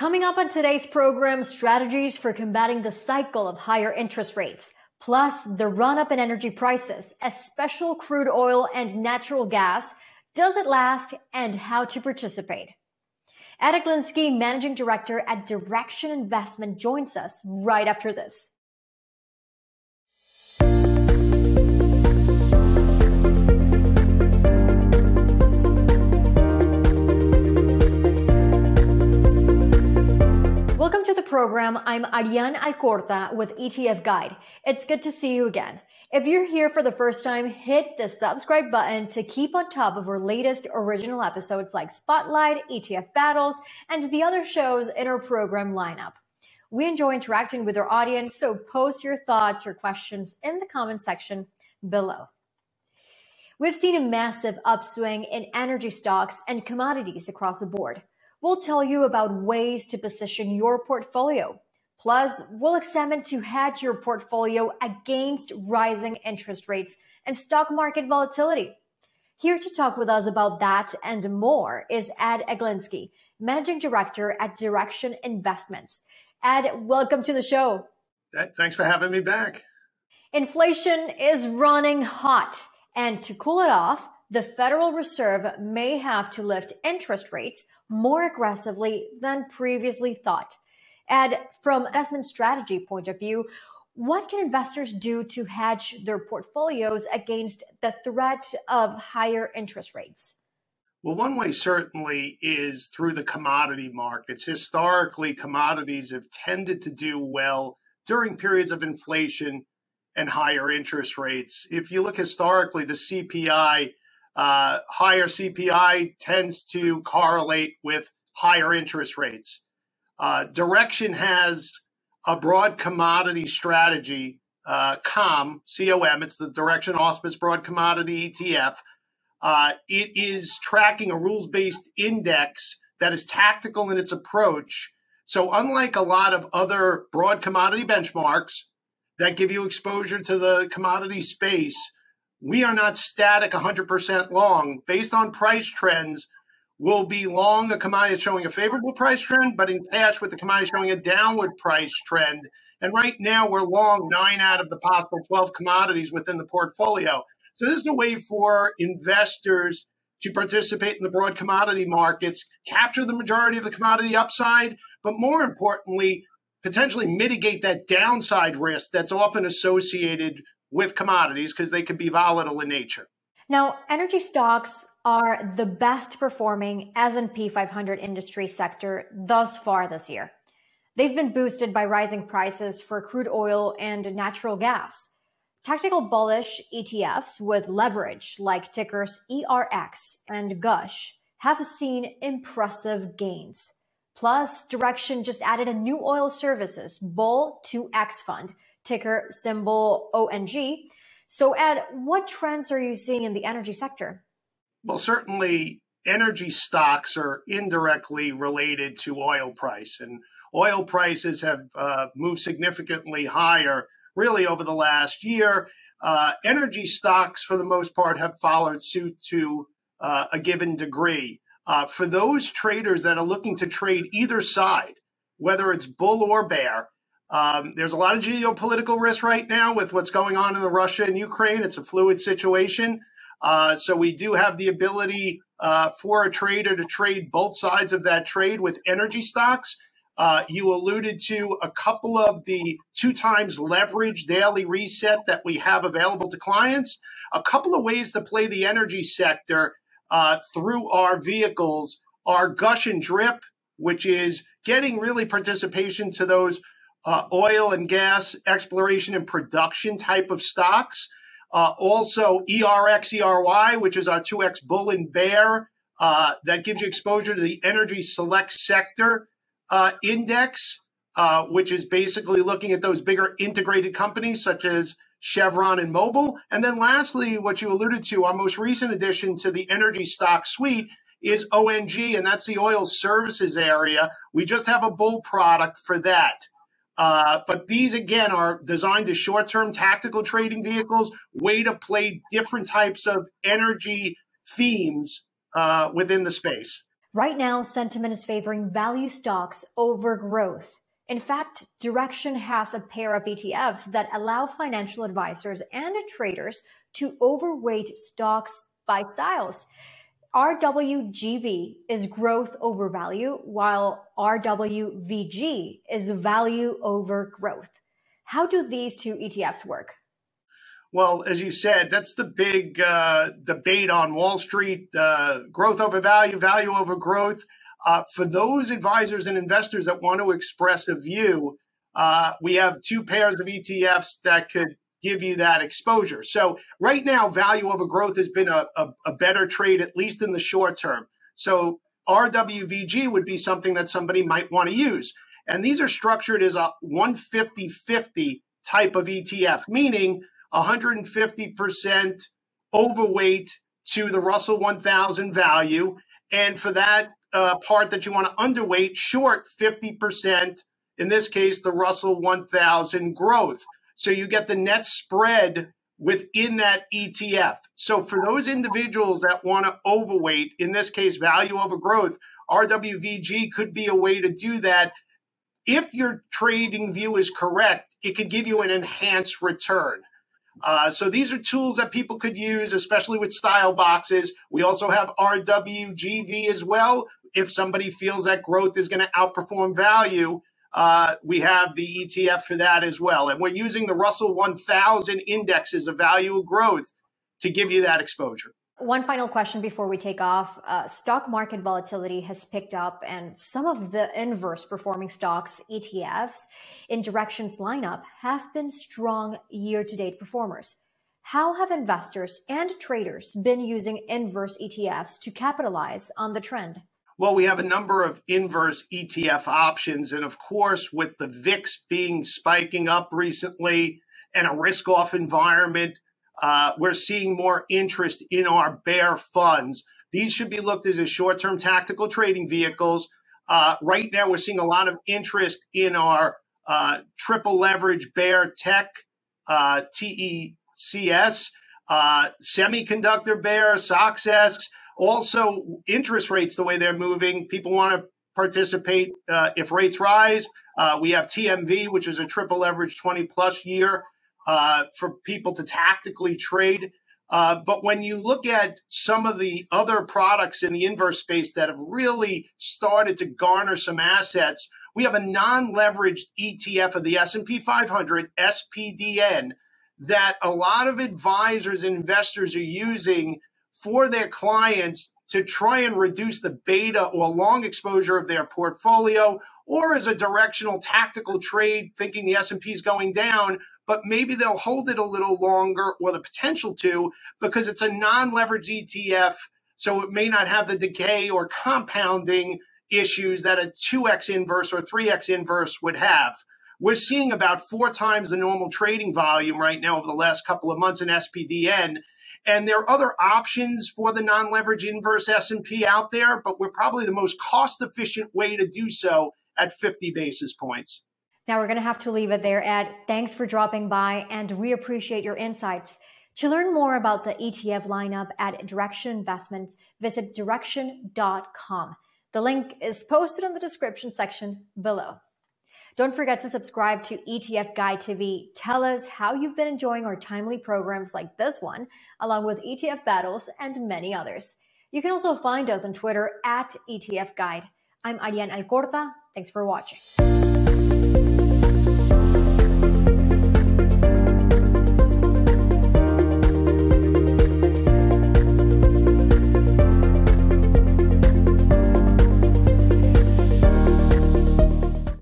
Coming up on today's program, strategies for combating the cycle of higher interest rates, plus the run up in energy prices, a special crude oil and natural gas. Does it last and how to participate? Ed Egilinsky, Managing Director at Direxion Investment, joins us right after this. Welcome to the program. I'm Arianne Alcorta with ETF Guide. It's good to see you again. If you're here for the first time, hit the subscribe button to keep on top of our latest original episodes like Spotlight, ETF Battles, and the other shows in our program lineup. We enjoy interacting with our audience, so post your thoughts or questions in the comment section below. We've seen a massive upswing in energy stocks and commodities across the board. We'll tell you about ways to position your portfolio. Plus, we'll examine to hedge your portfolio against rising interest rates and stock market volatility. Here to talk with us about that and more is Ed Egilinsky, Managing Director at Direxion Investments. Ed, welcome to the show. Thanks for having me back. Inflation is running hot, and to cool it off, the Federal Reserve may have to lift interest rates more aggressively than previously thought. And from investment strategy point of view, what can investors do to hedge their portfolios against the threat of higher interest rates? Well, one way certainly is through the commodity markets. Historically, commodities have tended to do well during periods of inflation and higher interest rates. If you look historically, the CPI uh, higher CPI tends to correlate with higher interest rates. Uh, Direxion has a broad commodity strategy, uh, COM, COM, it's the Direxion Auspice Broad Commodity ETF. Uh, it is tracking a rules based index that is tactical in its approach. So, unlike a lot of other broad commodity benchmarks that give you exposure to the commodity space, we are not static 100% long. Based on price trends, we'll be long a commodity showing a favorable price trend, but in cash with the commodity showing a downward price trend. And right now we're long nine out of the possible 12 commodities within the portfolio. So this is a way for investors to participate in the broad commodity markets, capture the majority of the commodity upside, but more importantly, potentially mitigate that downside risk that's often associated with commodities because they can be volatile in nature. Now, energy stocks are the best performing S&P 500 industry sector thus far this year. They've been boosted by rising prices for crude oil and natural gas. Tactical bullish ETFs with leverage like tickers ERX and GUSH have seen impressive gains. Plus, Direxion just added a new oil services Bull 2X fund ticker symbol ONG. So, Ed, what trends are you seeing in the energy sector? Well, certainly energy stocks are indirectly related to oil price, and oil prices have uh, moved significantly higher really over the last year. Uh, energy stocks, for the most part, have followed suit to uh, a given degree. Uh, for those traders that are looking to trade either side, whether it's bull or bear, um, there's a lot of geopolitical risk right now with what's going on in the Russia and Ukraine. It's a fluid situation. Uh, so we do have the ability uh, for a trader to trade both sides of that trade with energy stocks. Uh, you alluded to a couple of the two times leverage daily reset that we have available to clients. A couple of ways to play the energy sector uh, through our vehicles are GUSH and DRIP, which is getting really participation to those uh, oil and gas exploration and production type of stocks. Uh, also, ERX ERY, which is our 2X bull and bear, uh, that gives you exposure to the energy select sector uh, index, uh, which is basically looking at those bigger integrated companies such as Chevron and Mobil. And then lastly, what you alluded to, our most recent addition to the energy stock suite is ONG, and that's the oil services area. We just have a bull product for that. Uh, but these again are designed as short-term tactical trading vehicles, way to play different types of energy themes uh, within the space. Right now, sentiment is favoring value stocks over growth. In fact, Direxion has a pair of ETFs that allow financial advisors and traders to overweight stocks by styles. RWGV is growth over value, while RWVG is value over growth. How do these two ETFs work? Well, as you said, that's the big uh, debate on Wall Street uh, growth over value, value over growth. Uh, for those advisors and investors that want to express a view, uh, we have two pairs of ETFs that could give you that exposure. So right now, value over growth has been a, a, a better trade, at least in the short term. So RWVG would be something that somebody might want to use. And these are structured as a 150 50 type of ETF, meaning 150% overweight to the Russell 1000 value. And for that uh, part that you want to underweight, short 50%, in this case, the Russell 1000 growth. So you get the net spread within that ETF. So for those individuals that want to overweight, in this case, value over growth, RWVG could be a way to do that. If your trading view is correct, it could give you an enhanced return. Uh, so these are tools that people could use, especially with style boxes. We also have RWGV as well. If somebody feels that growth is going to outperform value, uh, we have the ETF for that as well. And we're using the Russell 1000 index as a value of growth to give you that exposure. One final question before we take off. Uh, stock market volatility has picked up, and some of the inverse performing stocks, ETFs, in Direxion's lineup have been strong year to date performers. How have investors and traders been using inverse ETFs to capitalize on the trend? Well, we have a number of inverse ETF options. And of course, with the VIX being spiking up recently and a risk off environment, uh, we're seeing more interest in our bear funds. These should be looked at as short term tactical trading vehicles. Uh, right now, we're seeing a lot of interest in our uh, triple leverage bear tech, uh, TECS, uh, semiconductor bear, SOXS. Also, interest rates, the way they're moving, people want to participate uh, if rates rise. we have TMV, which is a triple leverage 20 plus year uh, for people to tactically trade. Uh, but when you look at some of the other products in the inverse space that have really started to garner some assets, we have a non-leveraged ETF of the S&P 500 SPDN that a lot of advisors and investors are using for their clients to try and reduce the beta or long exposure of their portfolio or as a directional tactical trade thinking the S&P is going down but maybe they'll hold it a little longer or the potential to because it's a non-leveraged ETF so it may not have the decay or compounding issues that a 2x inverse or 3x inverse would have. We're seeing about four times the normal trading volume right now over the last couple of months in SPDN. And there are other options for the non-leverage inverse S&P out there, but we're probably the most cost-efficient way to do so at 50 basis points. Now we're going to have to leave it there, Ed. Thanks for dropping by, and we appreciate your insights. To learn more about the ETF lineup at Direxion Investments, visit direxion.com. The link is posted in the description section below. Don't forget to subscribe to ETF Guide TV. Tell us how you've been enjoying our timely programs like this one, along with ETF battles and many others. You can also find us on Twitter at ETF Guide. I'm Arianne Alcorta. Thanks for watching.